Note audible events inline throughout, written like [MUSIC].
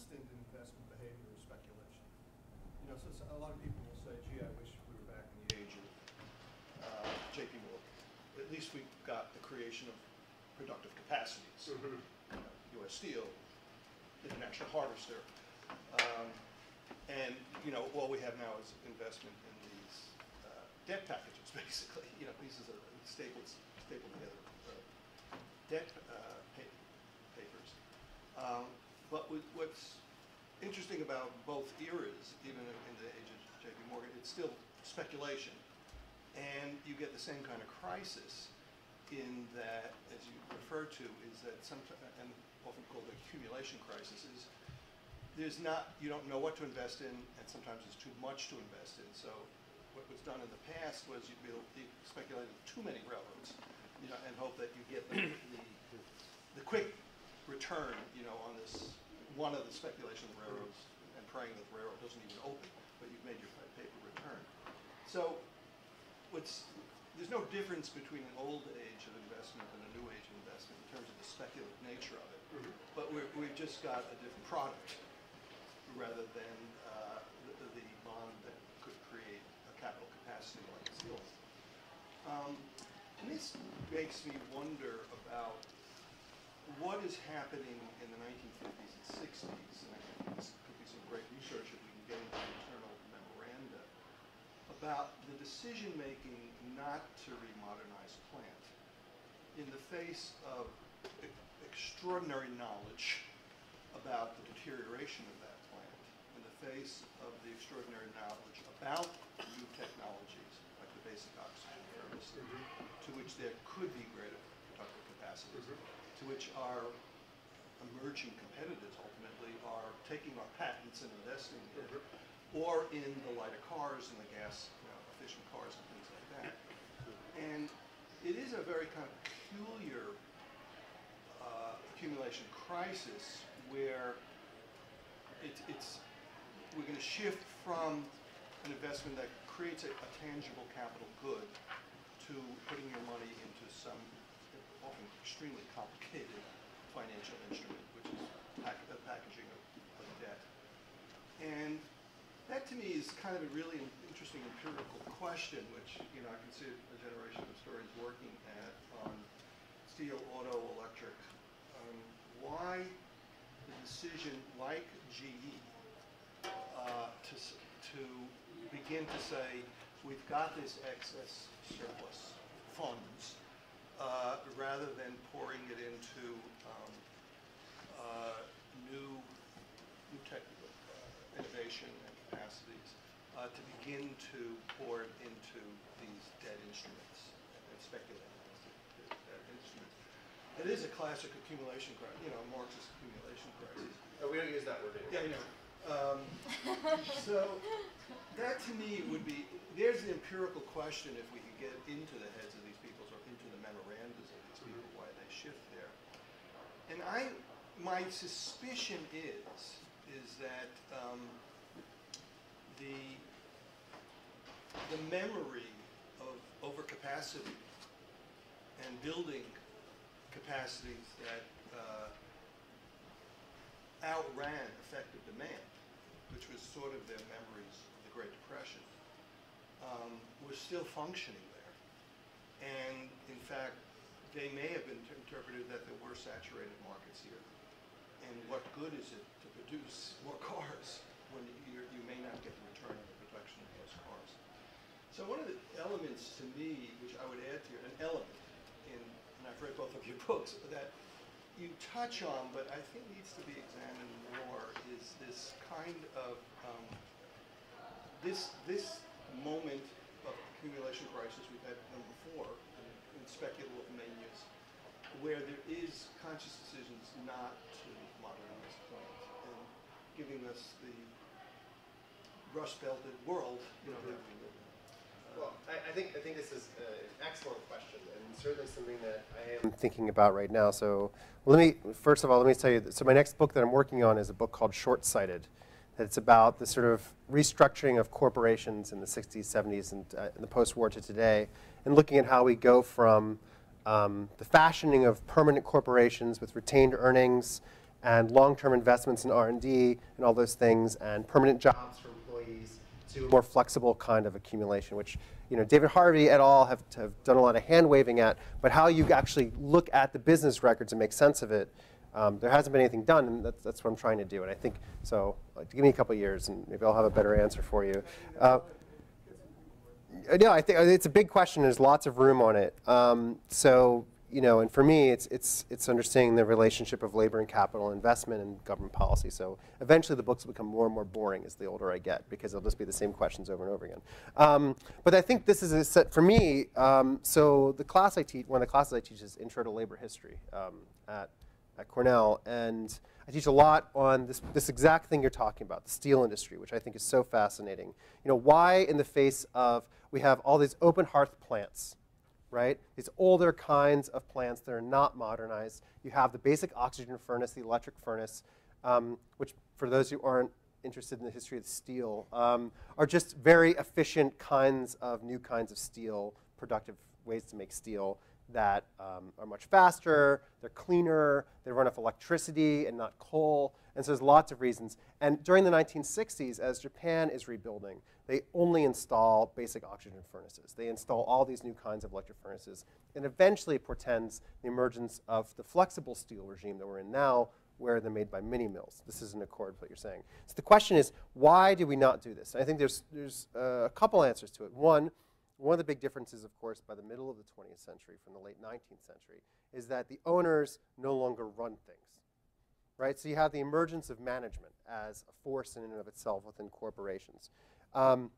constant in investment behavior is speculation. You know, so, so a lot of people will say, gee, I wish we were back in the age of uh, JP Morgan. At least we got the creation of productive capacities. You know, US Steel, International Harvester. Um, and, you know, all we have now is investment in these uh, debt packages, [LAUGHS] basically, you know, pieces of stapled, stapled together uh, debt uh, pa- papers. Um, but what's interesting about both eras, even in, the age of J.P. Morgan, it's still speculation, and you get the same kind of crisis in that, as you refer to, is that sometimes, and often called the accumulation crisis, is there's not, you don't know what to invest in, and sometimes there's too much to invest in. So what was done in the past was you build, you speculated too many railroads, you know, and hope that you get the, the, the quick return, you know, on this, one of the speculation railroads, and praying that the railroad doesn't even open, but you've made your paper return. So what's, there's no difference between an old age of investment and a new age of investment in terms of the speculative nature of it. But we're, we've just got a different product rather than uh, the, the bond that could create a capital capacity like a steel. Um, and this makes me wonder about what is happening in the 1950s and 60s, and I think this could be some great research if we can get into the internal memoranda, about the decision-making not to remodernize plant in the face of e- extraordinary knowledge about the deterioration of that plant, in the face of the extraordinary knowledge about new technologies, like the basic oxygen furnace, mm-hmm. to which there could be greater productive capacities, mm-hmm. To which our emerging competitors ultimately are taking our patents and investing in, or in the lighter cars and the gas you know, efficient cars and things like that. And it is a very kind of peculiar uh, accumulation crisis where it, it's, we're going to shift from an investment that creates a, a tangible capital good to putting your money into some often extremely complicated financial instrument, which is pack, the packaging of, of debt. And that to me is kind of a really interesting empirical question, which you know I can see a generation of historians working at on steel, auto, electric. Um, why the decision, like GE, uh, to to begin to say we've got this excess surplus funds, uh, rather than pouring it into um, uh, new new technical uh, innovation and capacities uh, to begin to pour it into these debt instruments and speculate on these debt instruments. It is a classic accumulation crisis, you know, Marxist accumulation crisis. Oh, we don't use that word anymore. Yeah, I know. Um, so that to me would be, there's an empirical question if we could get into the heads of these people or into the memorandas of these people, why they shift there. And I, my suspicion is, is that um, the, the memory of overcapacity and building capacities that uh, outran effective demand, which was sort of their memories of the Great Depression, um, was still functioning there. And in fact, they may have been interpreted that there were saturated markets here. And what good is it to produce more cars when you may not get the return on the production of those cars? So one of the elements to me, which I would add to an element in, and I've read both of your [LAUGHS] books, that you touch on, but I think needs to be examined more, is this kind of, um, this, this moment of accumulation crisis we've had number four speculative manias, where there is conscious decisions not to modernize plants and giving us the rust-belted world, you know, in. Uh, Well, I, I think I think this is uh, an excellent question, and certainly something that I am thinking about right now. So let me, first of all, let me tell you, that- so my next book that I'm working on is a book called Short-Sighted. It's about the sort of restructuring of corporations in the 60s, 70s, and uh, in the post-war to today, and looking at how we go from um, the fashioning of permanent corporations with retained earnings and long-term investments in R&D and all those things, and permanent jobs for employees to a more flexible kind of accumulation, which you know, David Harvey et al. Have, have done a lot of hand waving at, but how you actually look at the business records and make sense of it, um, there hasn't been anything done, and that's, that's what I'm trying to do. And I think, so uh, give me a couple years, and maybe I'll have a better answer for you. Uh, no, I think uh, it's a big question. There's lots of room on it. Um, so you know, and for me, it's, it's, it's understanding the relationship of labor and capital investment and government policy. So eventually the books become more and more boring as the older I get because they'll just be the same questions over and over again. Um, but I think this is a set for me. Um, so the class I teach, one of the classes I teach is Intro to Labor History um, at, at Cornell. And I teach a lot on this, this exact thing you're talking about, the steel industry, which I think is so fascinating. You know, why in the face of, we have all these open hearth plants, right? These older kinds of plants that are not modernized. You have the basic oxygen furnace, the electric furnace, um, which for those who aren't interested in the history of steel, um, are just very efficient kinds of new kinds of steel, productive ways to make steel that um, are much faster, they're cleaner, they run off electricity and not coal. And so there's lots of reasons. And during the 1960s, as Japan is rebuilding, they only install basic oxygen furnaces. They install all these new kinds of electric furnaces. And eventually it portends the emergence of the flexible steel regime that we're in now, where they're made by mini mills. This is in accord with what you're saying. So the question is, why do we not do this? And I think there's, there's uh, a couple answers to it. One, one of the big differences, of course, by the middle of the 20th century from the late 19th century is that the owners no longer run things, right? So you have the emergence of management as a force in and of itself within corporations. Um,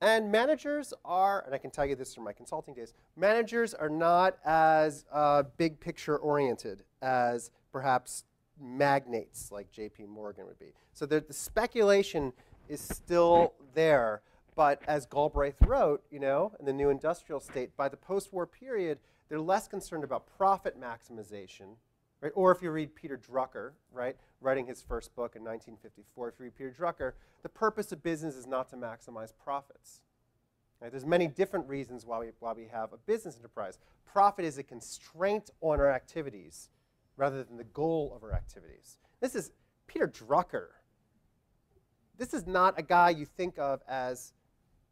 and managers are, and I can tell you this from my consulting days, managers are not as uh, big picture oriented as perhaps magnates like JP Morgan would be. So the, the speculation is still there, but as Galbraith wrote, you know, in the new industrial state, by the post-war period, they're less concerned about profit maximization, right? Or if you read Peter Drucker, right, writing his first book in 1954, if you read Peter Drucker, the purpose of business is not to maximize profits. Right? There's many different reasons why we, why we have a business enterprise. Profit is a constraint on our activities rather than the goal of our activities. This is Peter Drucker. This is not a guy you think of as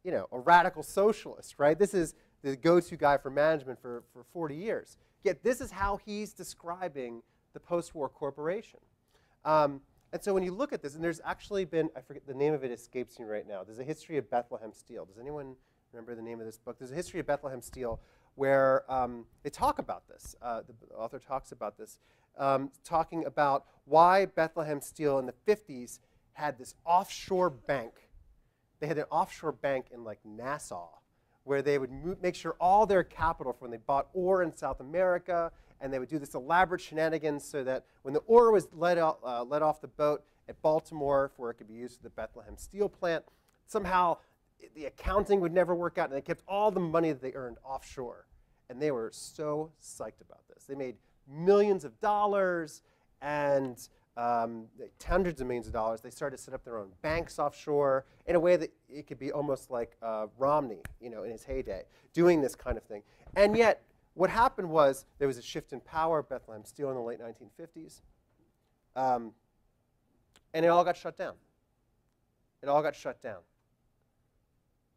you know, a radical socialist, right? This is the go-to guy for management for, for 40 years. Yet this is how he's describing the post-war corporation. Um, and so when you look at this, and there's actually been, I forget, the name of it escapes me right now. There's a history of Bethlehem Steel. Does anyone remember the name of this book? There's a history of Bethlehem Steel where um, they talk about this. Uh, the author talks about this, um, talking about why Bethlehem Steel in the 50s had this offshore bank they had an offshore bank in like Nassau where they would make sure all their capital from when they bought ore in South America, and they would do this elaborate shenanigans so that when the ore was let, out, uh, let off the boat at Baltimore for it could be used for the Bethlehem steel plant, somehow the accounting would never work out, and they kept all the money that they earned offshore. And they were so psyched about this. They made millions of dollars, and um, hundreds of millions of dollars. They started to set up their own banks offshore in a way that it could be almost like uh, Romney, you know, in his heyday, doing this kind of thing. And yet, what happened was there was a shift in power Bethlehem Steel in the late 1950s, um, and it all got shut down. It all got shut down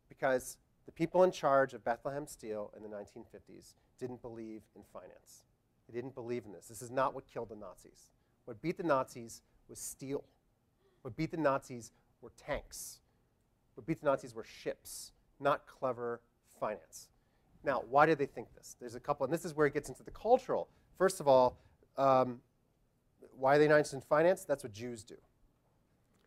because the people in charge of Bethlehem Steel in the 1950s didn't believe in finance. They didn't believe in this. This is not what killed the Nazis. What beat the Nazis was steel. What beat the Nazis were tanks. What beat the Nazis were ships, not clever finance. Now, why did they think this? There's a couple, and this is where it gets into the cultural. First of all, um, why are they not interested in finance? That's what Jews do.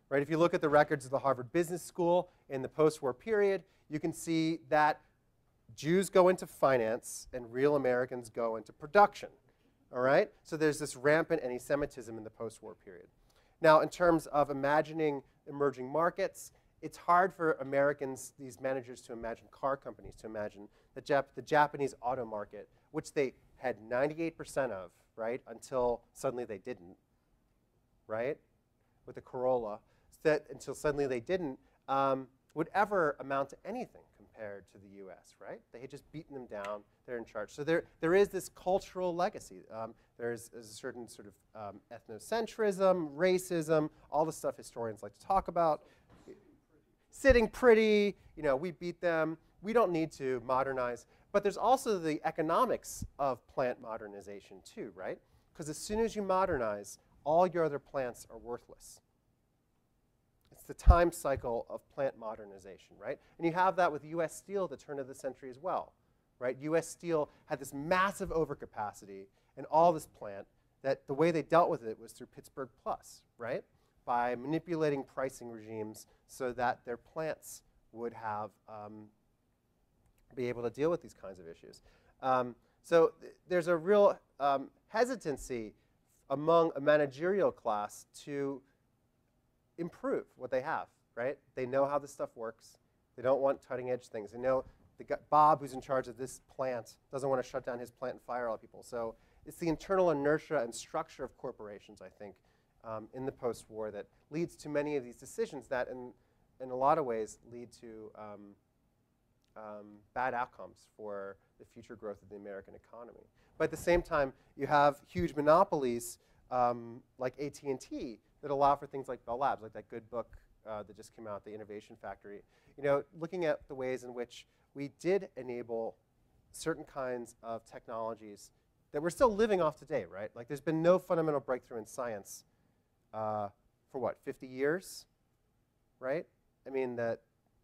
Right? If you look at the records of the Harvard Business School in the post-war period, you can see that Jews go into finance and real Americans go into production. All right? So there's this rampant anti Semitism in the post war period. Now, in terms of imagining emerging markets, it's hard for Americans, these managers, to imagine car companies, to imagine the, Jap- the Japanese auto market, which they had 98% of, right, until suddenly they didn't, right, with the Corolla, that until suddenly they didn't, um, would ever amount to anything compared to the US, right? They had just beaten them down, they're in charge. So there, there is this cultural legacy. Um, there's, a certain sort of um, ethnocentrism, racism, all the stuff historians like to talk about. Sitting pretty, you know, we beat them, we don't need to modernize. But there's also the economics of plant modernization too, right? Because as soon as you modernize, all your other plants are worthless. It's the time cycle of plant modernization, right? And you have that with US Steel at the turn of the century as well, right? US Steel had this massive overcapacity and all this plant that the way they dealt with it was through Pittsburgh Plus, right? By manipulating pricing regimes so that their plants would have um, be able to deal with these kinds of issues. Um, so th- there's a real um, hesitancy among a managerial class to improve what they have, right? They know how this stuff works. They don't want cutting edge things. They know the Bob, who's in charge of this plant, doesn't want to shut down his plant and fire all people. So it's the internal inertia and structure of corporations, I think, um, in the post war that leads to many of these decisions that, in, in a lot of ways, lead to um, um, bad outcomes for the future growth of the American economy. But at the same time, you have huge monopolies um, like AT&T that allow for things like Bell Labs, like that good book uh, that just came out, The Innovation Factory. You know, looking at the ways in which we did enable certain kinds of technologies that we're still living off today, right? Like there's been no fundamental breakthrough in science uh, for what, 50 years, right? I mean, that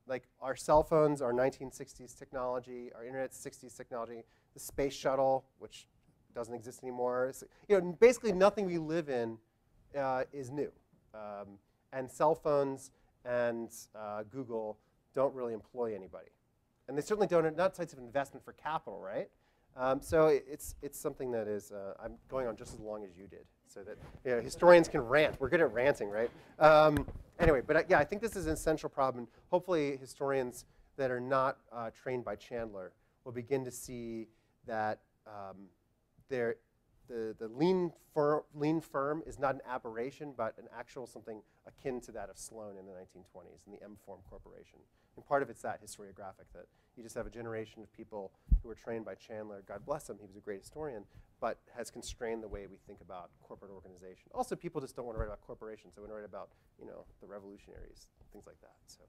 like our cell phones are 1960s technology, our internet's 60s technology, the space shuttle, which doesn't exist anymore. You know, basically nothing we live in uh, is new. Um, and cell phones and uh, Google don't really employ anybody. And they certainly don't, not types of investment for capital, right? Um, so it's, it's something that is, uh, I'm going on just as long as you did, so that you know, historians can rant. We're good at ranting, right? Um, anyway, but uh, yeah, I think this is an essential problem. Hopefully historians that are not uh, trained by Chandler will begin to see that um, there, the, the lean, fir lean firm is not an aberration, but an actual something akin to that of Sloan in the 1920s and the M-Form Corporation. And part of it's that historiographic, that you just have a generation of people who were trained by Chandler. God bless him, he was a great historian, but has constrained the way we think about corporate organization. Also, people just don't want to write about corporations. They want to write about, you know, the revolutionaries, things like that. So.